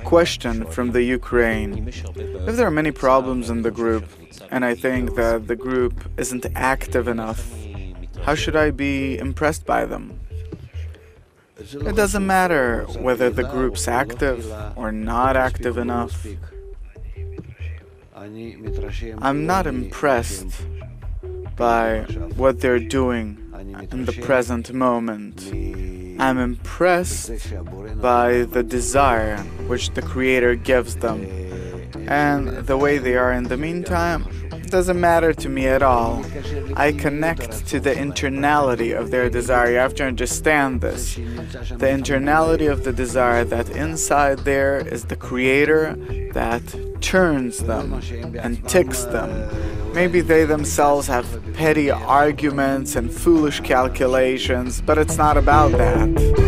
question from the Ukraine. If there are many problems in the group, and I think that the group isn't active enough, how should I be impressed by them? It doesn't matter whether the group's active or not active enough. I'm not impressed by what they're doing in the present moment. I'm impressed by the desire which the Creator gives them. And the way they are in the meantime doesn't matter to me at all. I connect to the internality of their desire. You have to understand this. The internality of the desire that inside there is the Creator that turns them and ticks them. Maybe they themselves have petty arguments and foolish calculations, but it's not about that.